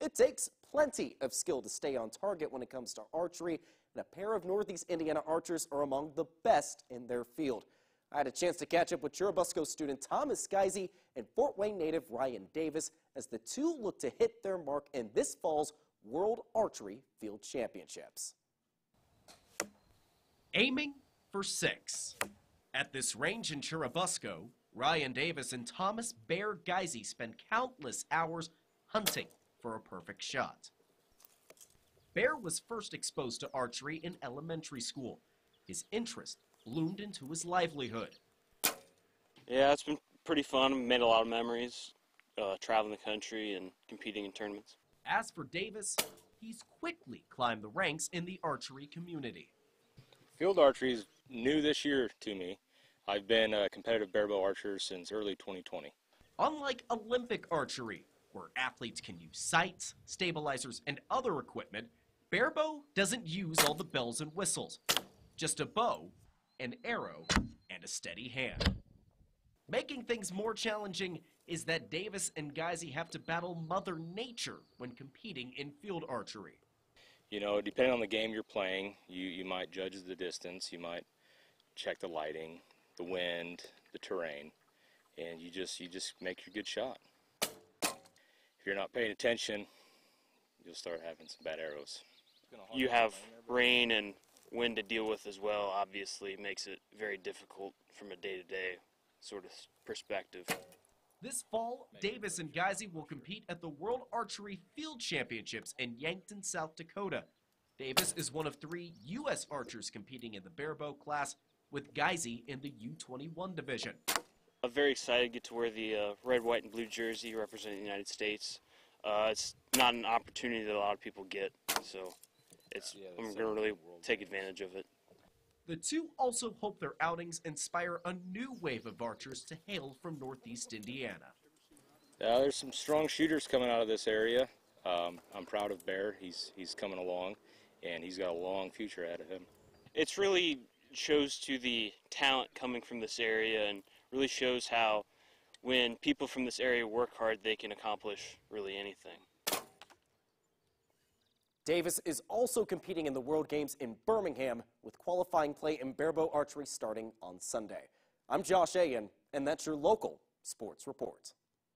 It takes plenty of skill to stay on target when it comes to archery, and a pair of Northeast Indiana archers are among the best in their field. I had a chance to catch up with Churubusco student Thomas Geise and Fort Wayne native Ryan Davis as the two look to hit their mark in this fall's World Archery Field Championships. Aiming for six. At this range in Churubusco, Ryan Davis and Thomas Bear Geise spend countless hours hunting for a perfect shot. Bear was first exposed to archery in elementary school. His interest bloomed into his livelihood. Yeah, it's been pretty fun. Made a lot of memories, uh, traveling the country and competing in tournaments. As for Davis, he's quickly climbed the ranks in the archery community. Field archery is new this year to me. I've been a competitive barebow archer since early 2020. Unlike Olympic archery, where athletes can use sights, stabilizers, and other equipment, barebow doesn't use all the bells and whistles. Just a bow, an arrow, and a steady hand. Making things more challenging is that Davis and Geise have to battle Mother Nature when competing in field archery. You know, depending on the game you're playing, you, you might judge the distance, you might check the lighting, the wind, the terrain, and you just you just make your good shot. If you're not paying attention, you'll start having some bad arrows. You have rain and wind to deal with as well. Obviously, makes it very difficult from a day-to-day sort of perspective. This fall, Davis and Geise will compete at the World Archery Field Championships in Yankton, South Dakota. Davis is one of three U.S. archers competing in the barebow class, with Geise in the U21 division. I'm very excited to get to wear the uh, red, white, and blue jersey representing the United States. Uh, it's not an opportunity that a lot of people get, so it's I'm going to really take advantage of it. The two also hope their outings inspire a new wave of archers to hail from Northeast Indiana. Uh, there's some strong shooters coming out of this area. Um, I'm proud of Bear. He's he's coming along, and he's got a long future ahead of him. It's really shows to the talent coming from this area and really shows how when people from this area work hard, they can accomplish really anything. Davis is also competing in the World Games in Birmingham with qualifying play in barebow archery starting on Sunday. I'm Josh Ayen, and that's your local sports report.